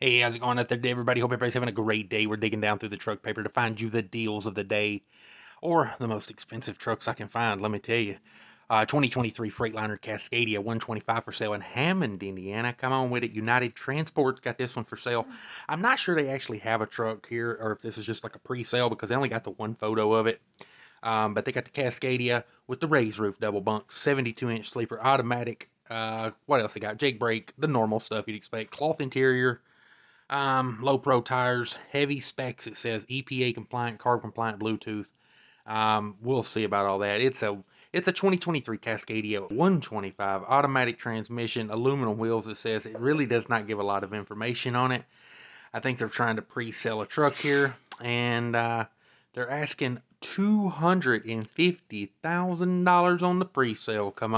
Hey, how's it going out there, everybody? Hope everybody's having a great day. We're digging down through the truck paper to find you the deals of the day or the most expensive trucks I can find, let me tell you. Uh, 2023 Freightliner Cascadia 125 for sale in Hammond, Indiana. Come on with it. United Transport's got this one for sale. I'm not sure they actually have a truck here or if this is just like a pre-sale because they only got the one photo of it. Um, but they got the Cascadia with the raised roof double bunk, 72 inch sleeper automatic. Uh, what else they got? Jake brake, the normal stuff you'd expect. Cloth interior, um, low pro tires, heavy specs. It says EPA compliant, carb compliant, Bluetooth. Um, we'll see about all that. It's a it's a 2023 Cascadia 125 automatic transmission, aluminum wheels. It says it really does not give a lot of information on it. I think they're trying to pre-sell a truck here, and uh, they're asking two hundred and fifty thousand dollars on the pre-sale. Come on.